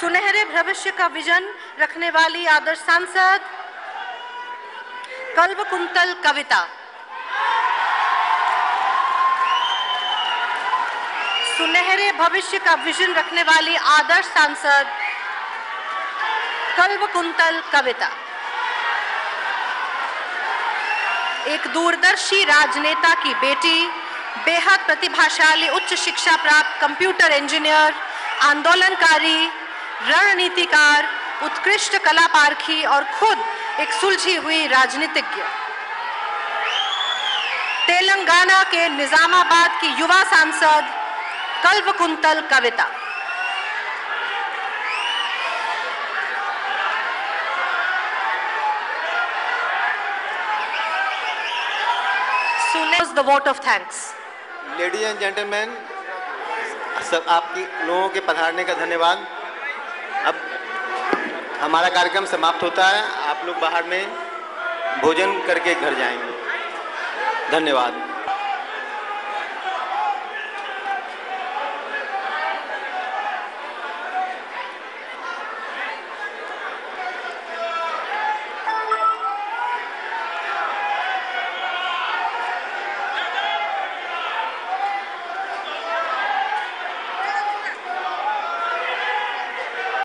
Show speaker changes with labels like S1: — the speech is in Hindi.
S1: सुनहरे भविष्य का विजन रखने वाली आदर्श सांसद कल्ब कुंतल कविता। सुनहरे भविष्य का विजन रखने वाली आदर्श सांसद कल्ब कुंतल कविता। एक दूरदर्शी राजनेता की बेटी, बेहद प्रतिभाशाली, उच्च शिक्षा प्राप्त कंप्यूटर इंजीनियर, आंदोलनकारी रणनीतिकार, उत्कृष्ट कला पारखी और खुद एक सुलझी हुई राजनीतिज्ञ। तेलंगाना के निजामाबाद की युवा सांसद Kalvakuntla Kavitha the vote of thanks.
S2: Ladies and gentleman, सब आपकी लोगों के पधारने का धन्यवाद। अब हमारा कार्यक्रम समाप्त होता है। आप लोग बाहर में भोजन करके घर जाएँगे। धन्यवाद।